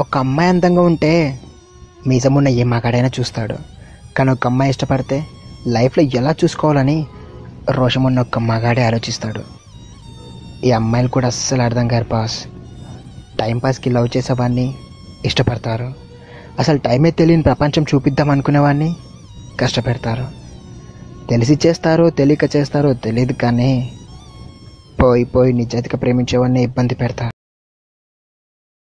ఒక అమ్మాయి అందంగా ఉంటే మీసమున్న ఏ మగాడైనా చూస్తాడు. కానీ ఒక అమ్మాయి ఇష్టపడితే లైఫ్లో ఎలా చూసుకోవాలని రోషమున్న ఒక్క మగాడే ఆలోచిస్తాడు. ఈ అమ్మాయిలు కూడా అస్సలు అర్థం గారు పాస్ టైంపాస్కి లవ్ చేసేవాడిని ఇష్టపడతారు. అసలు టైమే తెలియని ప్రపంచం చూపిద్దాం అనుకునేవాడిని కష్టపెడతారు. తెలిసి చేస్తారో తెలియక చేస్తారో తెలియదు కానీ పోయి పోయి నిజాతిగా ప్రేమించేవాడిని ఇబ్బంది పెడతారు.